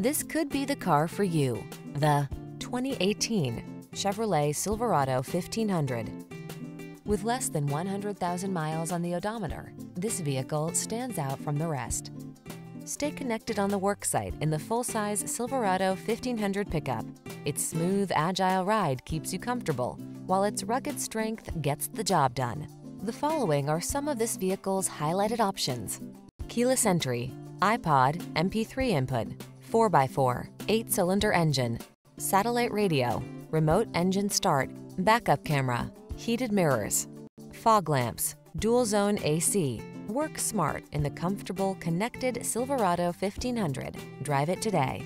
This could be the car for you. The 2018 Chevrolet Silverado 1500. With less than 100,000 miles on the odometer, this vehicle stands out from the rest. Stay connected on the worksite in the full-size Silverado 1500 pickup. Its smooth, agile ride keeps you comfortable, while its rugged strength gets the job done. The following are some of this vehicle's highlighted options. Keyless entry, iPod, MP3 input, 4x4, 8-cylinder engine, satellite radio, remote engine start, backup camera, heated mirrors, fog lamps, dual zone AC. Work smart in the comfortable, connected Silverado 1500. Drive it today.